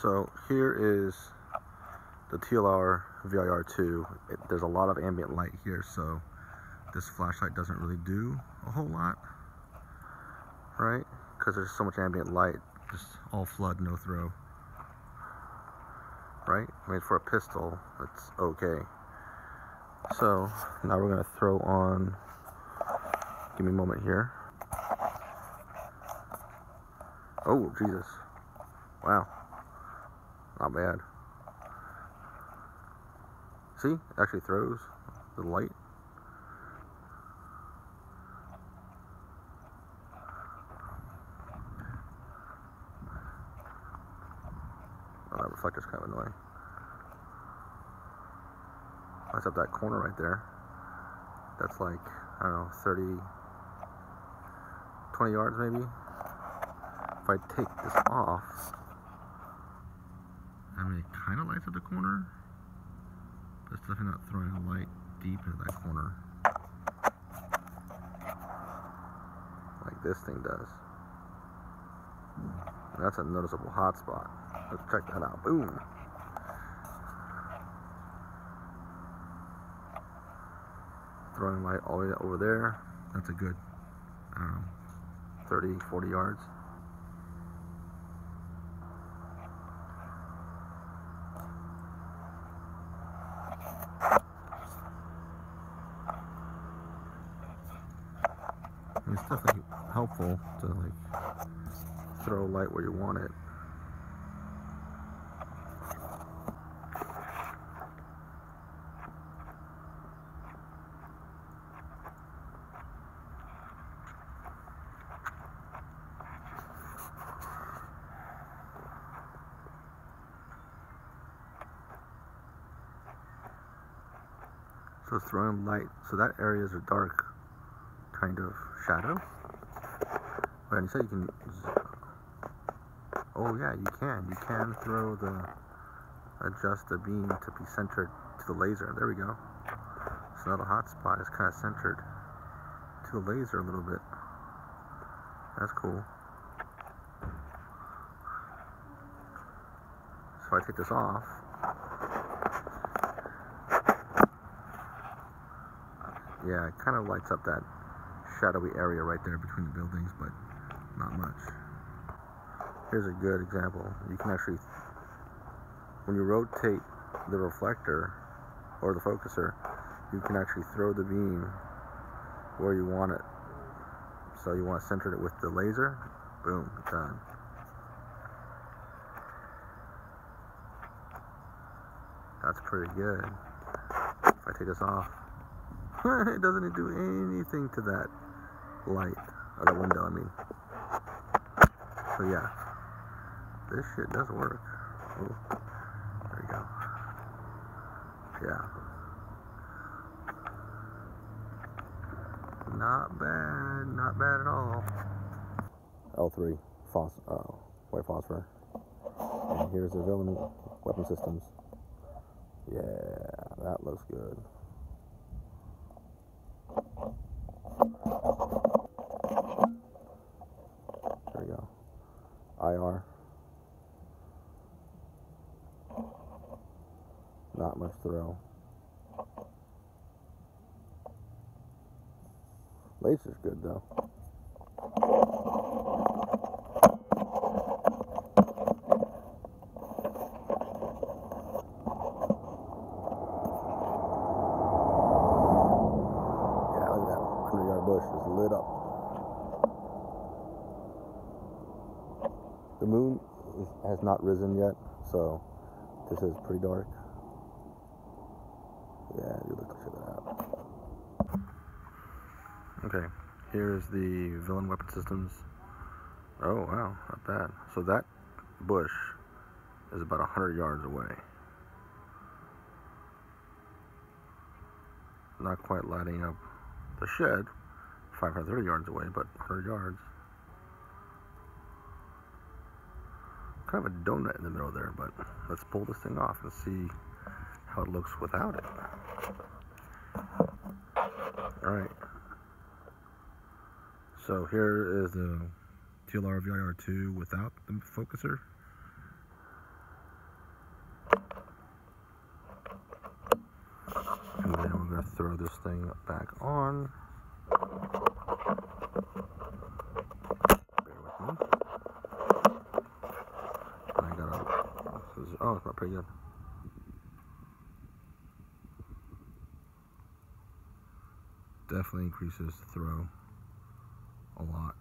So here is the TLR VIR2. It, there's a lot of ambient light here, so this flashlight doesn't really do a whole lot, right? Because there's so much ambient light, just all flood, no throw, right? I mean, for a pistol, it's okay. So now we're gonna throw on, give me a moment here. Oh, Jesus. Wow. Not bad. See, it actually throws the light. Oh, that reflector's kind of annoying. That's up that corner right there. That's like, I don't know, 30, 20 yards maybe. If I take this off, I mean, it kind of lights up the corner, but it's definitely not throwing a light deep into that corner. Like this thing does. And that's a noticeable hot spot. Let's check that out. Boom. Throwing light all the way over there. That's a good, know, 30, 40 yards. It's definitely helpful to like throw light where you want it. So throwing light, so that areas are dark kind of shadow. But said you can. Oh yeah, you can. You can throw the adjust the beam to be centered to the laser. There we go. So now the hot spot is kind of centered to the laser a little bit. That's cool. So I take this off. Yeah, it kind of lights up that shadowy area right there between the buildings, but not much. Here's a good example. You can actually, when you rotate the reflector or the focuser, you can actually throw the beam where you want it. So you want to center it with the laser, boom, done. That's pretty good. If I take this off, it doesn't do anything to that light, or the window, I mean. So yeah, this shit does work. Ooh, there you go. Yeah. Not bad, not bad at all. L3, phos uh, white phosphor. And here's the villain weapon systems. Yeah, that looks good. There we go. IR. Not much throw. Laser's good though. Yeah, look at that 100 yard bush is lit up. The moon has not risen yet, so this is pretty dark. Yeah, you look check that out. Okay, here's the villain weapon systems. Oh wow, not bad. So that bush is about 100 yards away. Not quite lighting up the shed, 530 yards away, but 100 yards. Kind of a donut in the middle there, but let's pull this thing off and see how it looks without it. Alright. So here is the TLR VIR2 without the focuser. And then we're going to throw this thing back on. Bear with me. I got oh, it's not pretty good. Definitely increases the throw a lot.